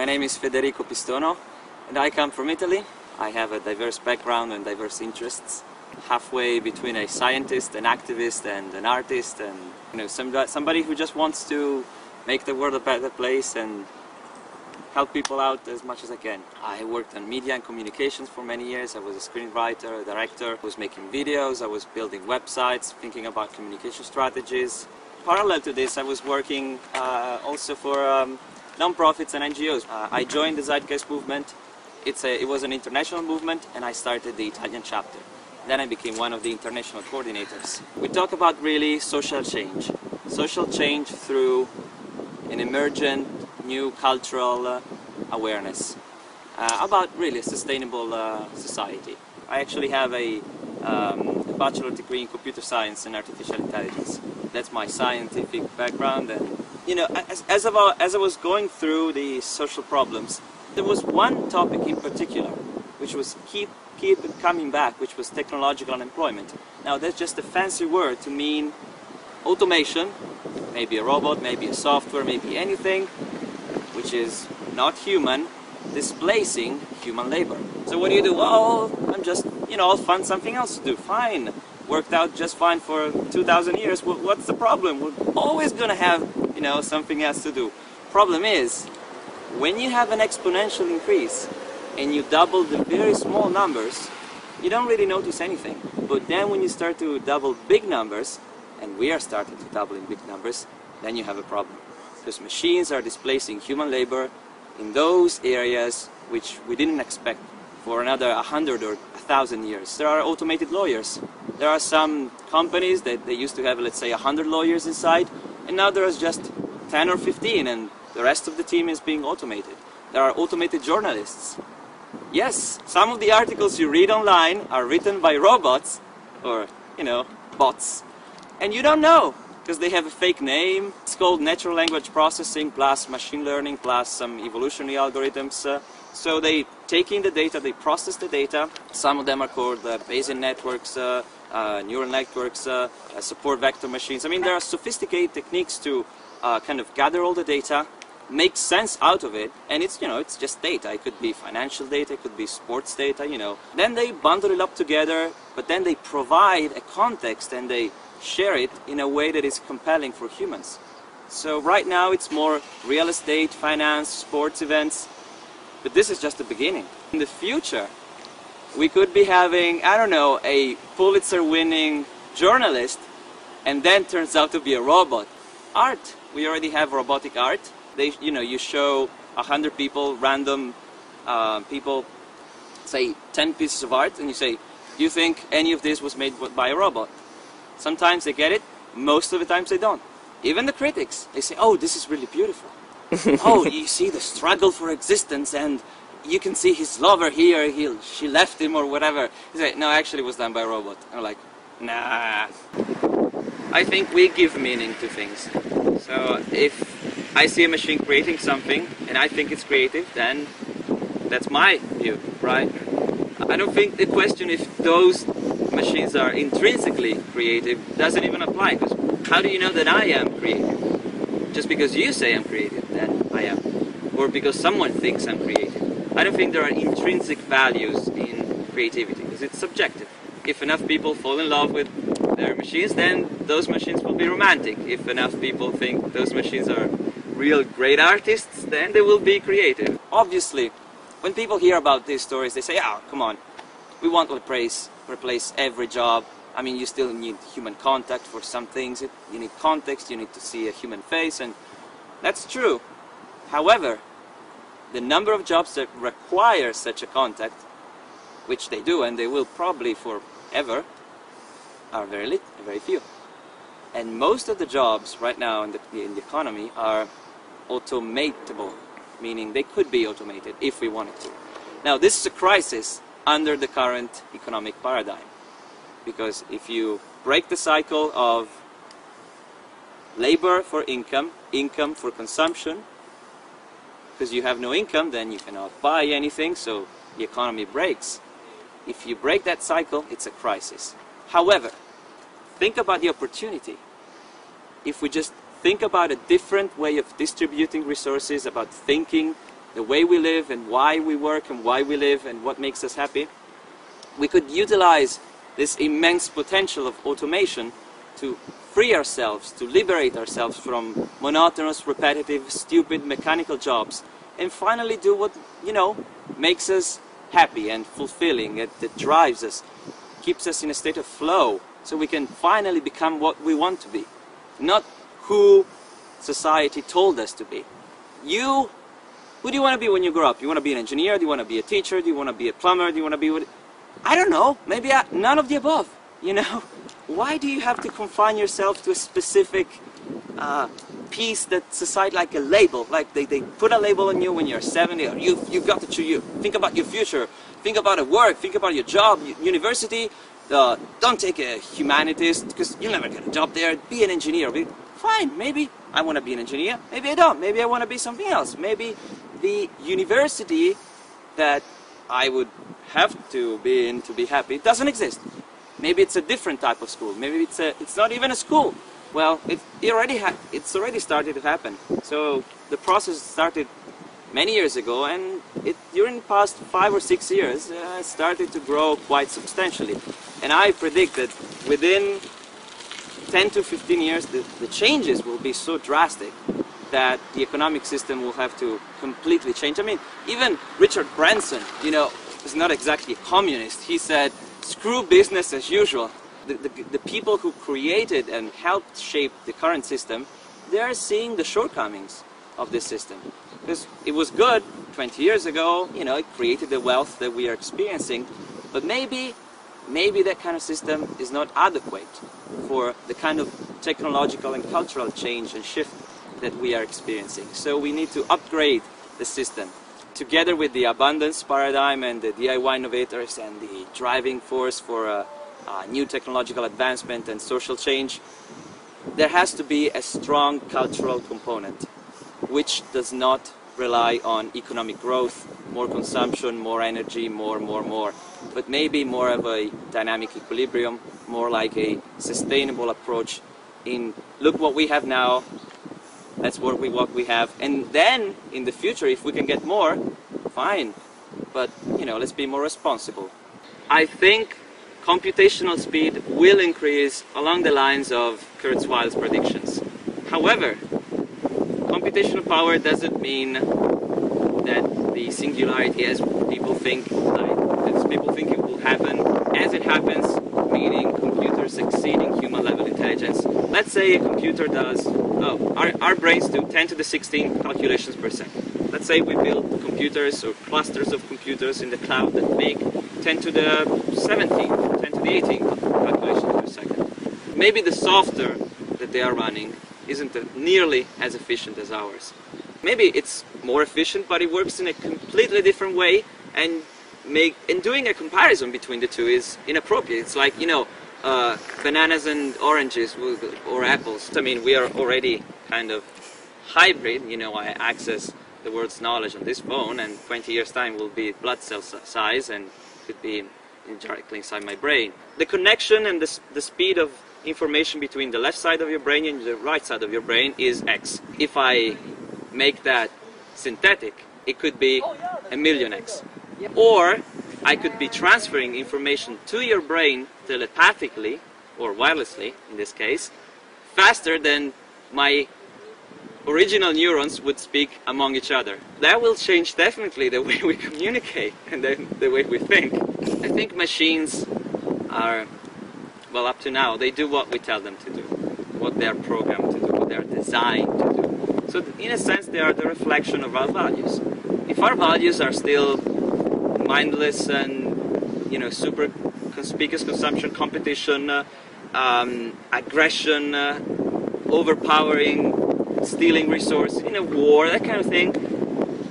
My name is Federico Pistono and I come from Italy. I have a diverse background and diverse interests. Halfway between a scientist, an activist and an artist and you know somebody who just wants to make the world a better place and help people out as much as I can. I worked on media and communications for many years. I was a screenwriter, a director, I was making videos, I was building websites, thinking about communication strategies. Parallel to this, I was working uh, also for um, non-profits and NGOs. Uh, I joined the Zeitgeist movement. It's a, it was an international movement and I started the Italian chapter. Then I became one of the international coordinators. We talk about really social change. Social change through an emergent new cultural uh, awareness uh, about really a sustainable uh, society. I actually have a, um, a bachelor degree in computer science and artificial intelligence. That's my scientific background and you know, as, as, about, as I was going through the social problems, there was one topic in particular which was keep, keep coming back, which was technological unemployment. Now that's just a fancy word to mean automation, maybe a robot, maybe a software, maybe anything which is not human, displacing human labor. So what do you do? Well, I'm just, you know, I'll find something else to do. Fine. Worked out just fine for 2,000 years. What's the problem? We're always going to have you know, something has to do. Problem is, when you have an exponential increase and you double the very small numbers, you don't really notice anything. But then when you start to double big numbers, and we are starting to double in big numbers, then you have a problem. Because machines are displacing human labor in those areas which we didn't expect for another 100 or 1,000 years. There are automated lawyers. There are some companies that they used to have, let's say, 100 lawyers inside, and now there's just 10 or 15 and the rest of the team is being automated. There are automated journalists. Yes, some of the articles you read online are written by robots or, you know, bots. And you don't know because they have a fake name. It's called natural language processing plus machine learning plus some evolutionary algorithms. Uh, so they take in the data, they process the data. Some of them are called uh, Bayesian networks, uh, uh, neural networks, uh, uh, support vector machines. I mean, there are sophisticated techniques to uh, kind of gather all the data, make sense out of it, and it's, you know, it's just data. It could be financial data, it could be sports data, you know. Then they bundle it up together, but then they provide a context and they share it in a way that is compelling for humans. So right now it's more real estate, finance, sports events, but this is just the beginning. In the future, we could be having, I don't know, a Pulitzer winning journalist and then turns out to be a robot. Art, we already have robotic art. They, you know, you show a hundred people, random uh, people, say 10 pieces of art and you say, do you think any of this was made by a robot? Sometimes they get it, most of the times they don't. Even the critics, they say, oh, this is really beautiful. oh, you see the struggle for existence and you can see his lover here, he, she left him or whatever. He's like, no, actually it was done by a robot. I'm like, nah. I think we give meaning to things. So if I see a machine creating something and I think it's creative, then that's my view, right? I don't think the question if those machines are intrinsically creative doesn't even apply because how do you know that I am creative? Just because you say I'm creative, I am. Or because someone thinks I'm creative. I don't think there are intrinsic values in creativity because it's subjective. If enough people fall in love with their machines, then those machines will be romantic. If enough people think those machines are real great artists, then they will be creative. Obviously, when people hear about these stories, they say, oh, come on, we want to replace, replace every job. I mean, you still need human contact for some things. You need context, you need to see a human face, and that's true. However, the number of jobs that require such a contact, which they do and they will probably forever, are very, little very few. And most of the jobs right now in the, in the economy are automatable, meaning they could be automated if we wanted to. Now, this is a crisis under the current economic paradigm. Because if you break the cycle of labor for income, income for consumption, because you have no income, then you cannot buy anything, so the economy breaks. If you break that cycle, it's a crisis. However, think about the opportunity. If we just think about a different way of distributing resources, about thinking the way we live and why we work and why we live and what makes us happy, we could utilize this immense potential of automation to free ourselves, to liberate ourselves from monotonous, repetitive, stupid, mechanical jobs, and finally do what, you know, makes us happy and fulfilling, it, that drives us, keeps us in a state of flow, so we can finally become what we want to be, not who society told us to be. You, who do you want to be when you grow up? You want to be an engineer? Do you want to be a teacher? Do you want to be a plumber? Do you want to be what? I don't know. Maybe I, none of the above. You know, why do you have to confine yourself to a specific uh, piece that society like a label? Like they, they put a label on you when you're 70 or you you've got to choose you. Think about your future. Think about a work. Think about your job, university. Uh, don't take a humanities because you'll never get a job there. Be an engineer. Be, fine, maybe I want to be an engineer. Maybe I don't. Maybe I want to be something else. Maybe the university that I would have to be in to be happy doesn't exist. Maybe it's a different type of school. Maybe it's a, it's not even a school. Well, it, it already it's already started to happen. So the process started many years ago, and it, during the past five or six years, uh, started to grow quite substantially. And I predict that within 10 to 15 years, the, the changes will be so drastic that the economic system will have to completely change. I mean, even Richard Branson, you know, is not exactly a communist. He said, screw business as usual. The, the, the, people who created and helped shape the current system, they are seeing the shortcomings of this system. Because it was good 20 years ago, you know, it created the wealth that we are experiencing, but maybe, maybe that kind of system is not adequate for the kind of technological and cultural change and shift that we are experiencing. So we need to upgrade the system. Together with the abundance paradigm and the DIY innovators and the driving force for a, a new technological advancement and social change, there has to be a strong cultural component which does not rely on economic growth, more consumption, more energy, more, more, more, but maybe more of a dynamic equilibrium, more like a sustainable approach in look what we have now, let's work with what we have, and then in the future, if we can get more, fine, but you know, let's be more responsible. I think computational speed will increase along the lines of Kurzweil's predictions. However, computational power doesn't mean that the singularity as people think, like, as people think it will happen, as it happens, meaning computers exceeding human level intelligence. Let's say a computer does, oh, our, our brains do 10 to the 16 calculations per second. Let's say we build computers or clusters of computers in the cloud that make 10 to the 17, 10 to the 18 calculations per second. Maybe the software that they are running isn't nearly as efficient as ours. Maybe it's more efficient, but it works in a completely different way, and make and doing a comparison between the two is inappropriate. It's like you know, uh, bananas and oranges or apples. I mean, we are already kind of hybrid. You know, I access the world's knowledge on this phone, and 20 years time will be blood cell size and could be directly inside my brain. The connection and the, the speed of information between the left side of your brain and the right side of your brain is X. If I make that synthetic, it could be a million X. Or I could be transferring information to your brain telepathically or wirelessly in this case faster than my original neurons would speak among each other. That will change definitely the way we communicate and the, the way we think. I think machines are well, up to now, they do what we tell them to do, what they are programmed to do, what they are designed to do. So, in a sense, they are the reflection of our values. If our values are still mindless and, you know, super conspicuous consumption, competition, uh, um, aggression, uh, overpowering, stealing resources, in a war, that kind of thing,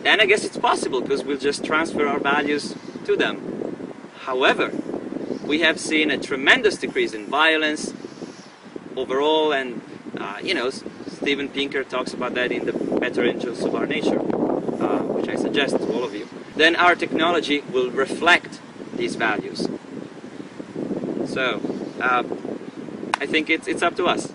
then I guess it's possible because we'll just transfer our values to them. However, we have seen a tremendous decrease in violence overall, and uh, you know, Steven Pinker talks about that in the Better Angels of Our Nature, uh, which I suggest to all of you. Then our technology will reflect these values. So, uh, I think it's, it's up to us.